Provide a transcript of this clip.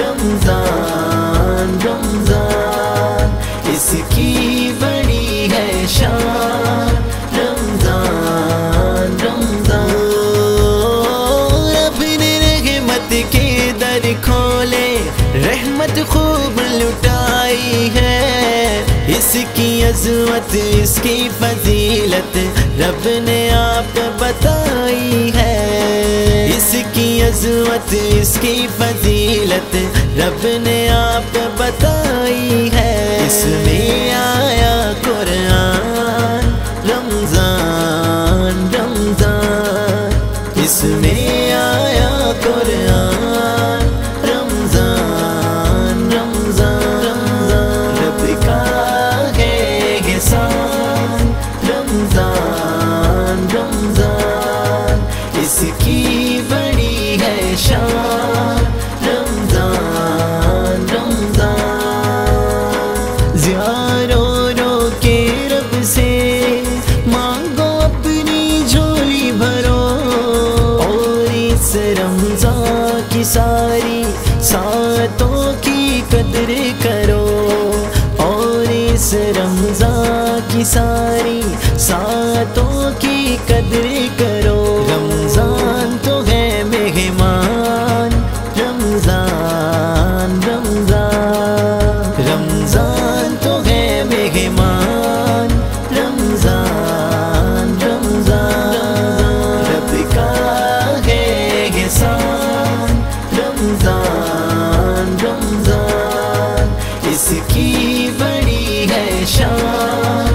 रमज़ान रमज़ान, इसकी बड़ी है शान, रमज़ान रमज़ान। के दर खोले, रहमत खूब लुटाई है। इसकी अजमत, इसकी फजीलत, रब ने आप बताई है। इसकी अजमत इसकी फजीलत रब ने आप बताई शान रमज़ान रमज़ान रो के रब से मांगो अपनी झोली भरो और इस रमज़ान की सारी सातों की कदर करो और इस रमज़ान की सारी सातों की कदर करो रमज़ान तो है मेहमान। रमज़ान रमज़ान। रब का है एहसान। रमज़ान रमज़ान। इसकी बड़ी है शान।